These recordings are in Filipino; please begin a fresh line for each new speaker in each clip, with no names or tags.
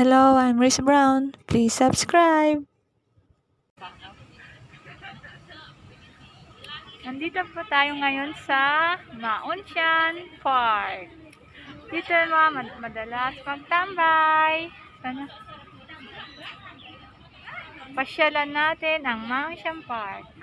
Hello, I'm Risa Brown. Please subscribe.
Nandito po tayo ngayon sa Mauntian Park. Dito mga mad- madalas magtambay. Sana. Pasyalan natin ang Mauntian Park.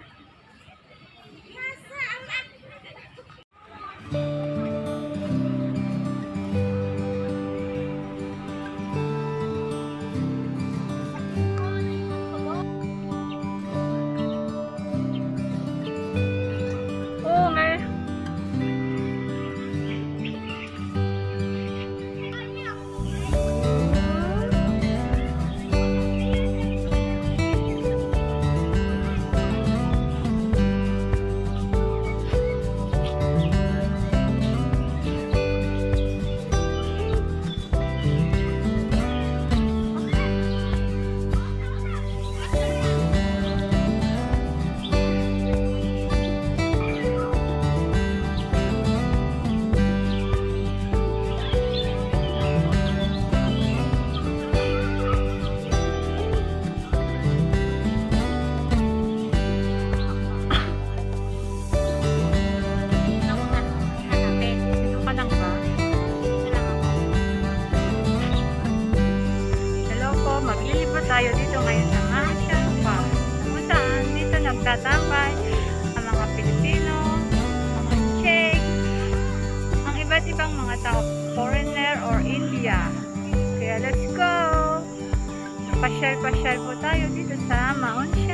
Nagtatambay ang mga Pilipino, mga Czech, ang iba't ibang mga tao, foreigner or India. Kaya let's go! Pasyal-pasyal po tayo dito sa Mauntian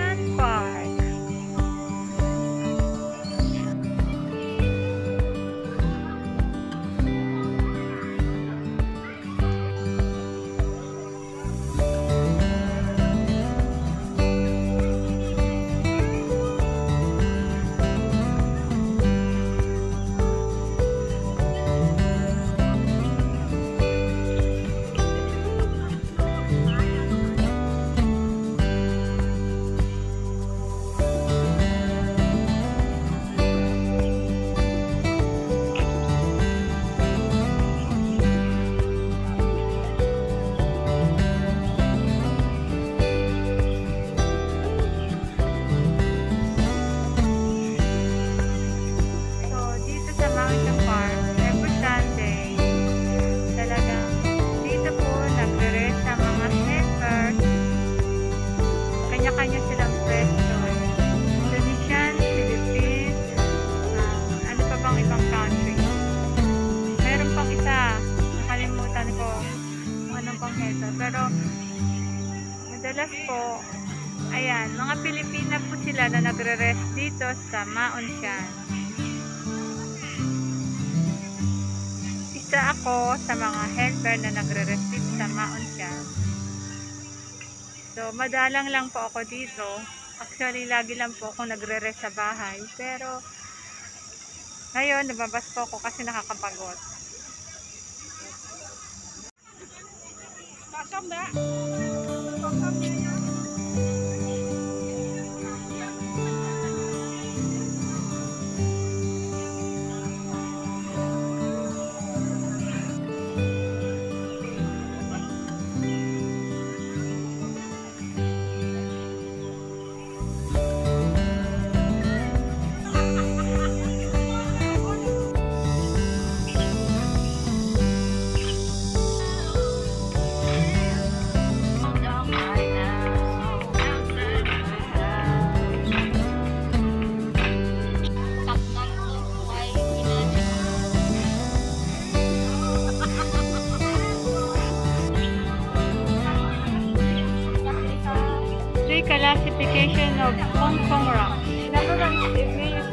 madalas po, ayan, mga Pilipina po sila na nagre-rest dito sa Mauntian. Isa ako sa mga helper na nagre-rest dito sa Mauntian. So, madalang lang po ako dito. Actually, lagi lang po ako nagre-rest sa bahay. Pero, ngayon, nababas po ako kasi nakakapagod. Three of Hong Kong rock. Never mind. it may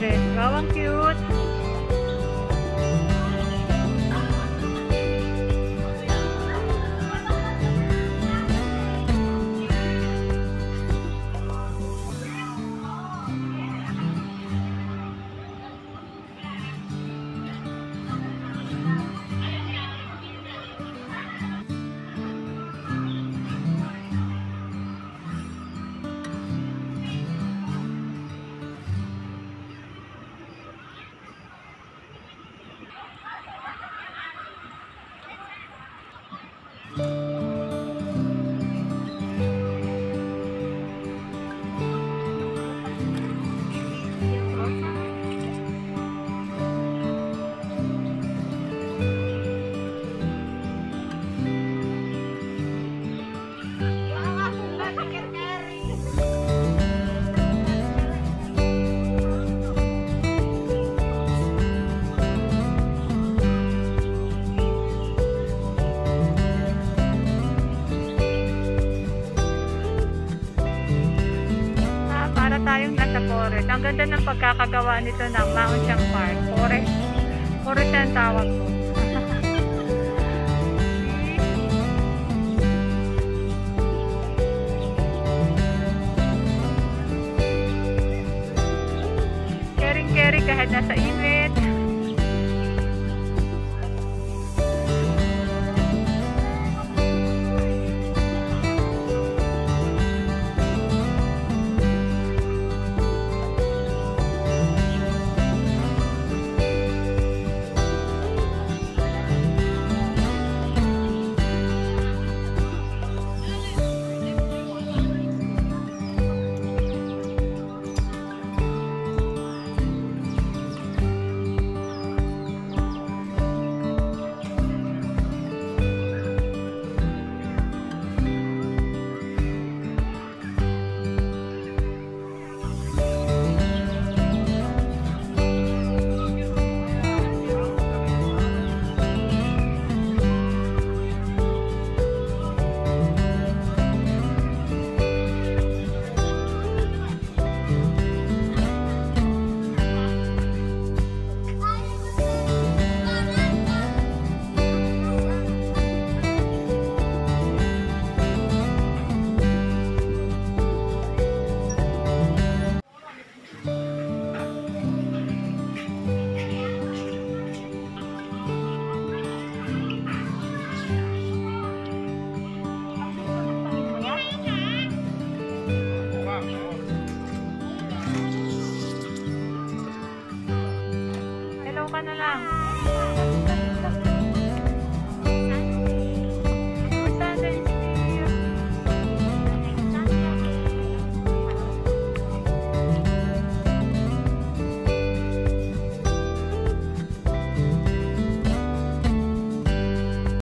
rock. forest. Wow, ang cute! Ang ganda ng pagkakagawa nito ng Mount Siang Park. Forest. Forest ang tawag ko.